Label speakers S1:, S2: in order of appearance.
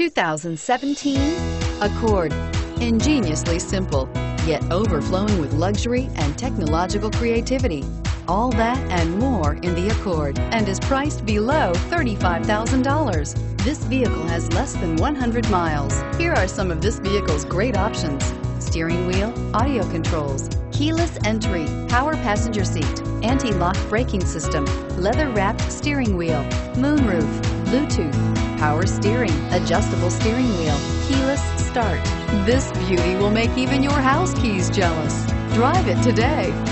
S1: 2017 Accord. Ingeniously simple, yet overflowing with luxury and technological creativity. All that and more in the Accord and is priced below $35,000. This vehicle has less than 100 miles. Here are some of this vehicle's great options. Steering wheel, audio controls, keyless entry, power passenger seat, anti-lock braking system, leather-wrapped steering wheel, moonroof, Bluetooth, power steering, adjustable steering wheel, keyless start. This beauty will make even your house keys jealous. Drive it today.